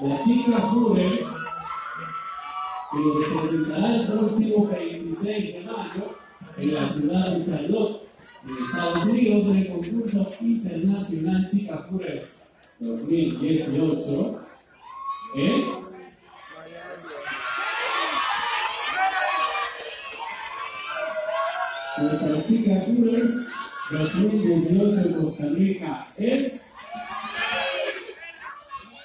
la chica Hooters, que lo representará el próximo 26 de mayo en la ciudad de Charlotte, en Estados Unidos, en el concurso internacional Chica Hooters 2018, es nuestra chica Coolers 2018 en Costa Rica. Es